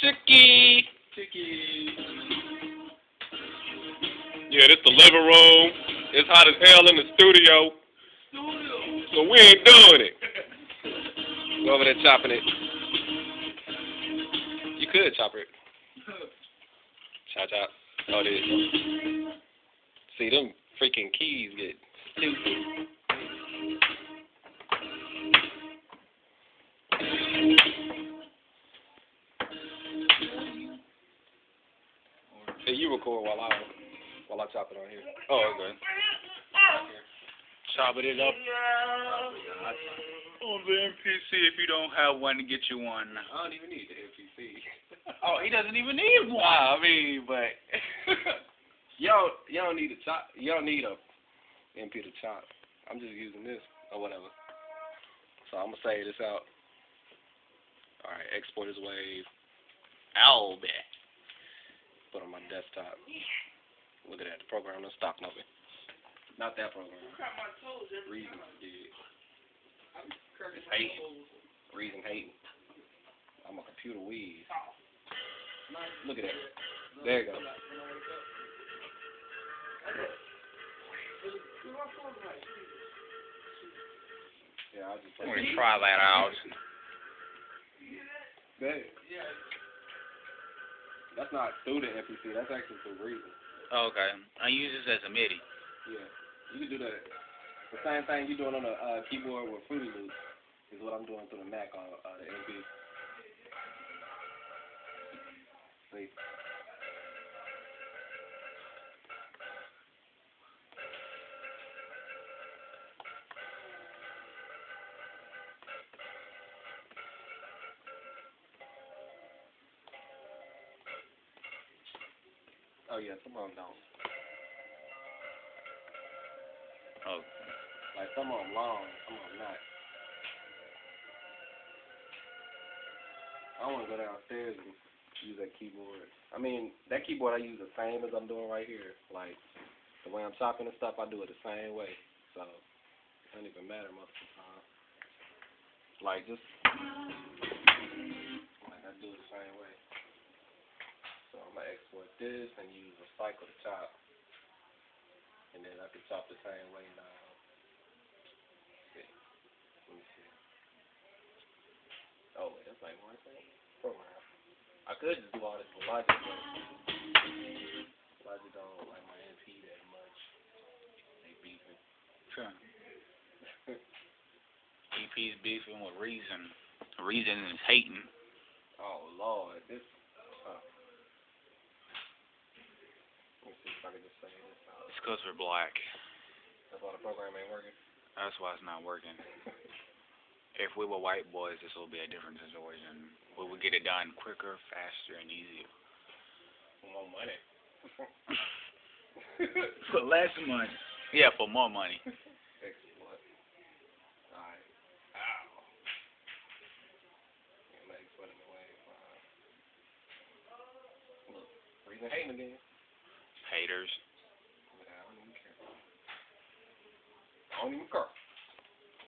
Chicky. Chicky. Yeah, this the living room. It's hot as hell in the studio. So we ain't doing it. Go over there chopping it. You could chop it. Chop chop. Oh, this. See, them freaking keys get stupid. You record while I while I chop it on here. Oh, okay. Chop it up. On the MPC, if you don't have one to get you one. I don't even need the MPC. Oh, he doesn't even need one. Wow, I mean, but y'all y'all need a chop. Y'all need a MP to chop. I'm just using this or whatever. So I'm gonna say this out. All right, export as wave. Albe. Put on my desktop. Look at that. The program done stopped nothing. Not that program. Reason did. It's hating. Reason hating. I'm a computer weed. Look at that. There you go. Yeah, I just I'm gonna try that out. There. That's not through the MPC. That's actually through Reason. Okay. I use this as a MIDI. Yeah. You can do that. The same thing you're doing on the uh, keyboard with Fruity Loops is what I'm doing through the Mac on uh, the MP. Oh yeah, some of them don't. Oh. Like some of them long, some of them not. I want to go downstairs and use that keyboard. I mean, that keyboard I use the same as I'm doing right here. Like the way I'm chopping and stuff, I do it the same way. So it doesn't even matter most of the time. Like just like I do it the same way. Export this and use recycle to chop, and then I can chop the same way now. Let's see. Let me see. Oh, wait, that's like one thing. Program. I could just do all this with Logic, but Logic don't like my NP that much. They beefing. Sure. EP's beefing with Reason. Reason is hating. Oh Lord, this. Uh, let me see if I can just say this out. It's because we're black. That's why the program ain't working. That's why it's not working. If we were white boys, this would be a different situation. We would get it done quicker, faster, and easier. For more money. For less money. Yeah, for more money. Export. Tony McCarthy.